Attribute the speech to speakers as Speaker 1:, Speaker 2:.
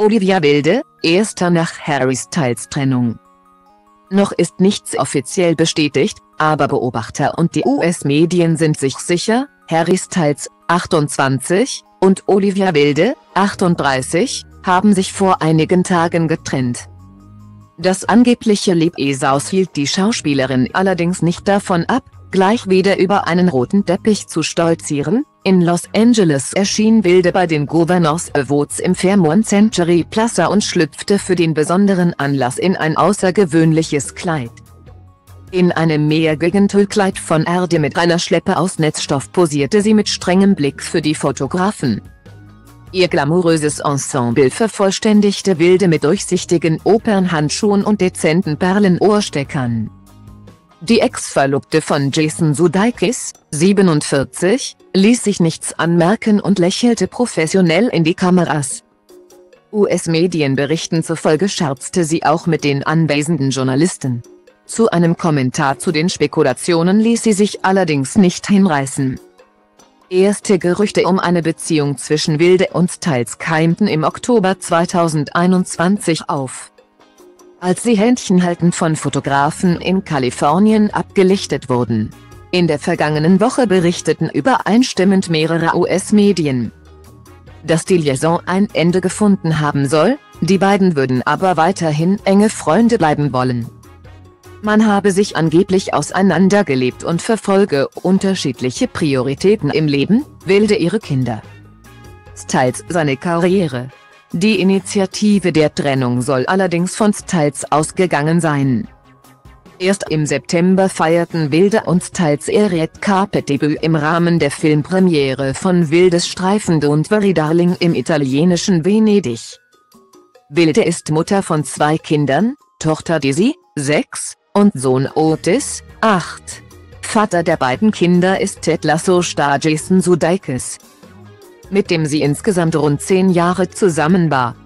Speaker 1: Olivia Wilde, erster nach Harry Styles Trennung. Noch ist nichts offiziell bestätigt, aber Beobachter und die US-Medien sind sich sicher, Harry Styles, 28, und Olivia Wilde, 38, haben sich vor einigen Tagen getrennt. Das angebliche Liebesaus hielt die Schauspielerin allerdings nicht davon ab, gleich wieder über einen roten Teppich zu stolzieren, in Los Angeles erschien Wilde bei den Governors Awards im Fairmont Century Plaza und schlüpfte für den besonderen Anlass in ein außergewöhnliches Kleid. In einem Mehrgegentüllkleid von Erde mit einer Schleppe aus Netzstoff posierte sie mit strengem Blick für die Fotografen. Ihr glamouröses Ensemble vervollständigte Wilde mit durchsichtigen Opernhandschuhen und dezenten Perlenohrsteckern. Die Ex-Verlobte von Jason Sudeikis, 47, ließ sich nichts anmerken und lächelte professionell in die Kameras. US-Medienberichten zufolge scherzte sie auch mit den anwesenden Journalisten. Zu einem Kommentar zu den Spekulationen ließ sie sich allerdings nicht hinreißen. Erste Gerüchte um eine Beziehung zwischen Wilde und Styles keimten im Oktober 2021 auf als sie händchenhaltend von Fotografen in Kalifornien abgelichtet wurden. In der vergangenen Woche berichteten übereinstimmend mehrere US-Medien, dass die Liaison ein Ende gefunden haben soll, die beiden würden aber weiterhin enge Freunde bleiben wollen. Man habe sich angeblich auseinandergelebt und verfolge unterschiedliche Prioritäten im Leben, wilde ihre Kinder. Styles seine Karriere die Initiative der Trennung soll allerdings von Styles ausgegangen sein. Erst im September feierten Wilde und Styles ihr Red Carpet Debüt im Rahmen der Filmpremiere von Wildes Streifende und Very Darling im italienischen Venedig. Wilde ist Mutter von zwei Kindern, Tochter Daisy, 6, und Sohn Otis, 8. Vater der beiden Kinder ist Ted Lasso-Star Jason Sudeikis mit dem sie insgesamt rund zehn Jahre zusammen war.